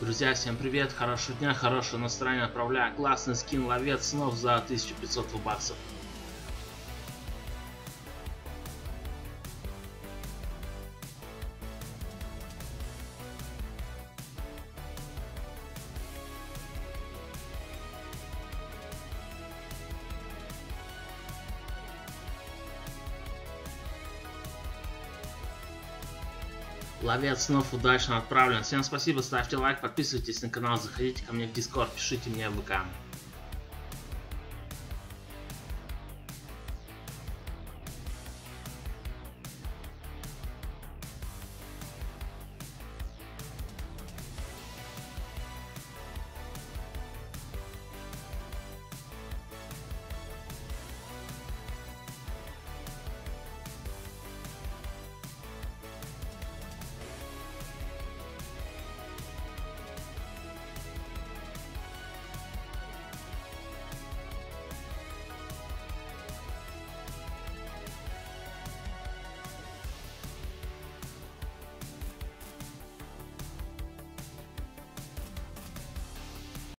Друзья, всем привет, хорошего дня, хорошего настроения, отправляю классный скин ловец снов за 1500 баксов. Ловец снов удачно отправлен. Всем спасибо, ставьте лайк, подписывайтесь на канал, заходите ко мне в Дискорд, пишите мне в ВК.